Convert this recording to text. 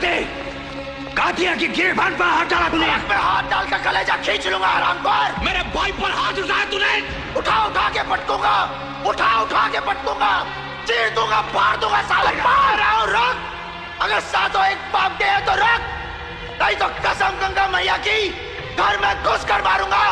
दे। Katya की गिरबान पर हाथ डाला तूने। आग में हाथ डाल कर कलेजा खींच लूँगा आराम पर मेरे भाई पर हाथ उठाया तूने। उठा उठा के पटकूँगा। उठा उठा के पटकूँगा। चीर दूँगा फाड़ दूँगा साले मार रहा हूँ रुक अगर सातों एक बाप के है तो रुक नहीं तो कसम गंगा मैया की घर में घुस कर मारूँगा।